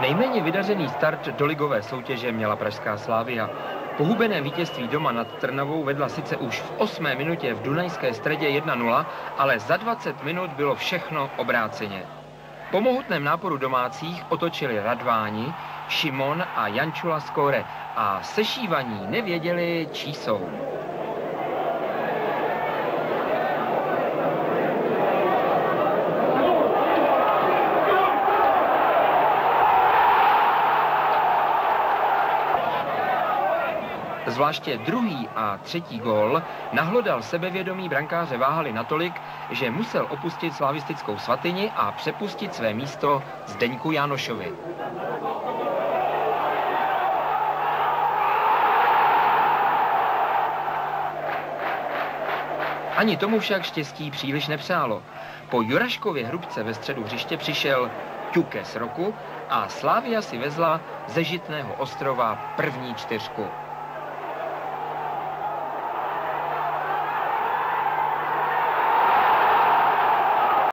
Nejméně vydařený start do ligové soutěže měla Pražská Slávia. Pohubené vítězství doma nad Trnavou vedla sice už v osmé minutě v Dunajské středě 1-0, ale za 20 minut bylo všechno obráceně. Po mohutném náporu domácích otočili Radváni, Šimon a Jančula skóre a sešívaní nevěděli, čí jsou. Zvláště druhý a třetí gól nahlodal sebevědomí brankáře Váhaly natolik, že musel opustit slavistickou svatyni a přepustit své místo Zdeňku Janošovi. Ani tomu však štěstí příliš nepřálo. Po Juraškově hrubce ve středu hřiště přišel ťuke z roku a Slávia si vezla ze Žitného ostrova první čtyřku.